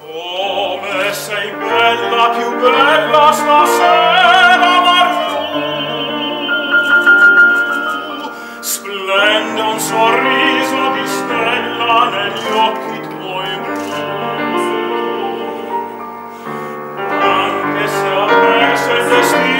Come sei bella, più bella stasera, Marzù. Splende un sorriso di stella negli occhi tuoi blu. Anche se avesse il destino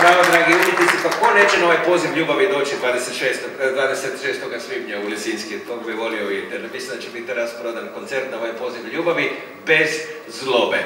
bravo, dragi umjetnici. Pa ko neće na ovaj poziv ljubavi doći 26. eh, 26. svibnja u Lisinski? To bi volio vidjeti. Mislim da će biti rasprodan koncert na ovaj poziv ljubavi bez zlobe.